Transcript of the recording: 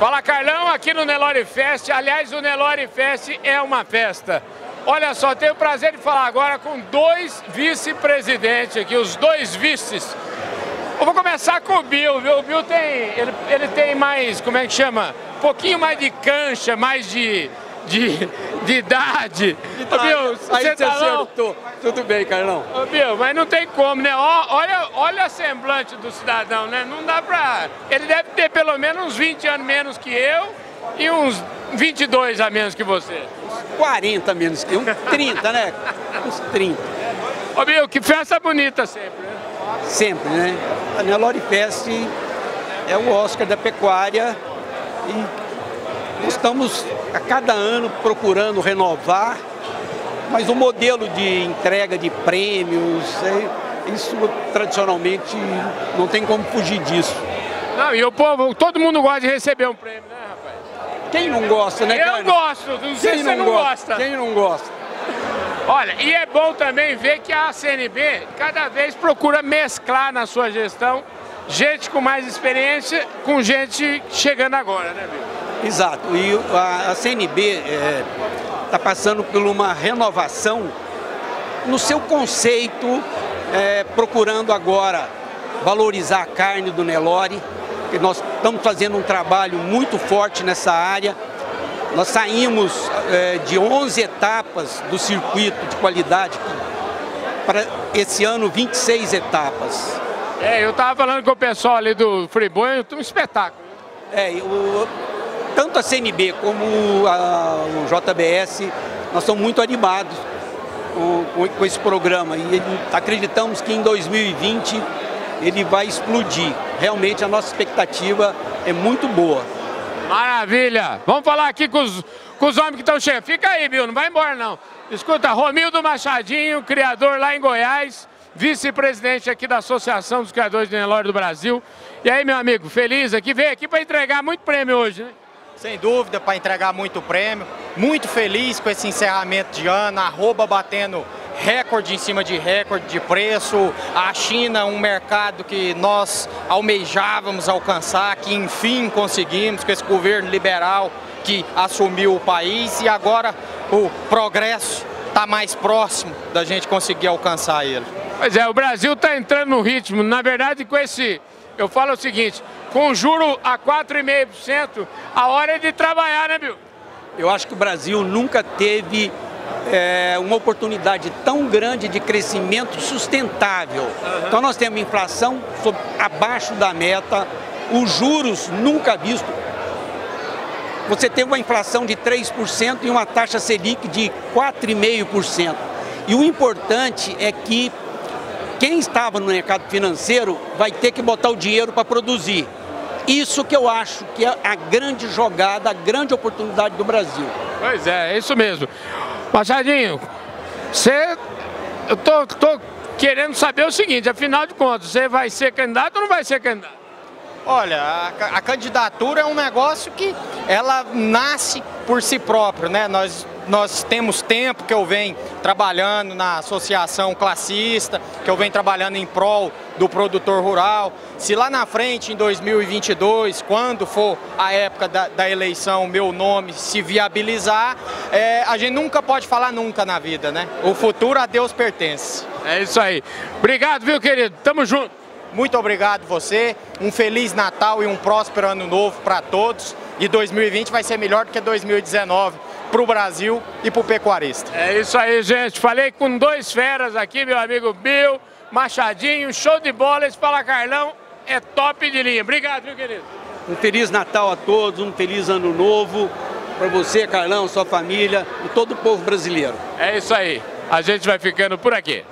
Fala Carlão, aqui no Nelore Fest. Aliás, o Nelore Fest é uma festa. Olha só, tenho o prazer de falar agora com dois vice-presidentes aqui, os dois vices. Eu vou começar com o Bill, viu? O Bill tem, ele, ele tem mais, como é que chama? Um pouquinho mais de cancha, mais de, de, de idade. Ô, Bill, você tá acertou. Tudo bem, Carlão. Ô, Bill, mas não tem como, né? Olha, olha a semblante do cidadão, né? Não dá pra... Ele deve ter pelo menos uns 20 anos menos que eu e uns 22 a menos que você. 40 menos que um 30, né? Uns 30. Ô, Bill, que festa bonita sempre, né? Sempre, né? A Nelore Fest é o Oscar da pecuária e estamos a cada ano procurando renovar, mas o modelo de entrega de prêmios, é, isso tradicionalmente não tem como fugir disso. Não, e o povo, todo mundo gosta de receber um prêmio, né, rapaz? Quem não gosta, né, Eu cara? gosto, não sei Quem se você não gosta. Quem não gosta? Olha, e é bom também ver que a CNB cada vez procura mesclar na sua gestão gente com mais experiência com gente chegando agora, né, Bill? Exato. E a, a CNB está passando por uma renovação no seu conceito, é, procurando agora valorizar a carne do Nelore. que nós estamos fazendo um trabalho muito forte nessa área. Nós saímos é, de 11 etapas do circuito de qualidade para esse ano 26 etapas. É, eu tava falando com o pessoal ali do Friboi, um espetáculo. É, o, tanto a CNB como a, o JBS, nós estamos muito animados com, com, esse programa e acreditamos que em 2020 ele vai explodir. Realmente a nossa expectativa é muito boa. Maravilha! Vamos falar aqui com os, com os homens que estão chegando. Fica aí, Bill, não vai embora não. Escuta, Romildo Machadinho, criador lá em Goiás, vice-presidente aqui da Associação dos Criadores de Nelore do Brasil. E aí, meu amigo, feliz aqui, veio aqui para entregar muito prêmio hoje, né? Sem dúvida, para entregar muito prêmio. Muito feliz com esse encerramento de ano, arroba batendo recorde em cima de recorde de preço. A China, um mercado que nós almejávamos alcançar, que enfim conseguimos com esse governo liberal que assumiu o país e agora o progresso está mais próximo da gente conseguir alcançar ele. Pois é, o Brasil está entrando no ritmo. Na verdade, com esse, eu falo o seguinte, com juro a 4,5%, a hora é de trabalhar, né, Bill? Eu acho que o Brasil nunca teve é, uma oportunidade tão grande de crescimento sustentável. Uhum. Então nós temos inflação abaixo da meta, os juros nunca vistos. Você tem uma inflação de 3% e uma taxa Selic de 4,5%. E o importante é que quem estava no mercado financeiro vai ter que botar o dinheiro para produzir. Isso que eu acho que é a grande jogada, a grande oportunidade do Brasil. Pois é, é isso mesmo. Machadinho, você. Eu tô, tô querendo saber o seguinte, afinal de contas, você vai ser candidato ou não vai ser candidato? Olha, a, a, candidatura é um negócio que ela nasce por si próprio, né? Nós, nós temos tempo que eu venho trabalhando na associação classista, que eu venho trabalhando em prol do produtor rural. Se lá na frente, em 2022, quando for a época da, da eleição, meu nome se viabilizar, é, a gente nunca pode falar nunca na vida, né? O futuro a Deus pertence. É isso aí. Obrigado, viu, querido? Tamo junto. Muito obrigado você, um Feliz Natal e um próspero Ano Novo para todos. E 2020 vai ser melhor do que 2019 para o Brasil e para o pecuarista. É isso aí, gente. Falei com dois feras aqui, meu amigo Bill, Machadinho, show de bola. Esse Fala Carlão é top de linha. Obrigado, meu querido. Um Feliz Natal a todos, um Feliz Ano Novo para você, Carlão, sua família e todo o povo brasileiro. É isso aí. A gente vai ficando por aqui.